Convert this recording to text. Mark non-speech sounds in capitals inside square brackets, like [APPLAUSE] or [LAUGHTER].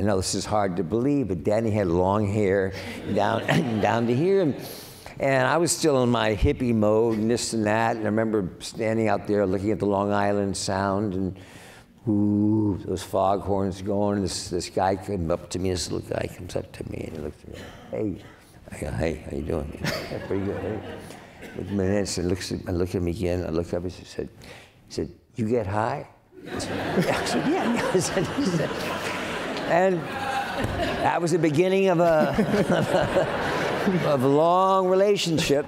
know this is hard to believe, but Danny had long hair down, [CLEARS THROAT] down to here. And, and I was still in my hippie mode and this and that. And I remember standing out there looking at the Long Island Sound and ooh, those foghorns going. This, this guy came up to me, this little guy comes up to me and he looks at me. Hey, I go, hey, how you doing? Yeah, pretty good. Hey. With minutes and looks at, I look at him again. I look up and he said, he said, you get high? I said, yeah. I said, yeah. I said, he said, and that was the beginning of a, [LAUGHS] of a, long relationship.